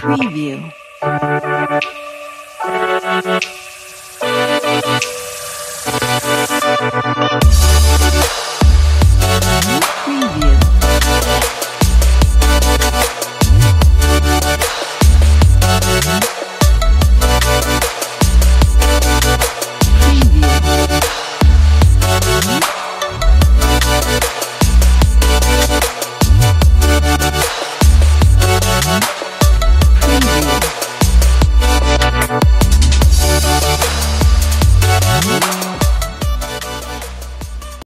Preview.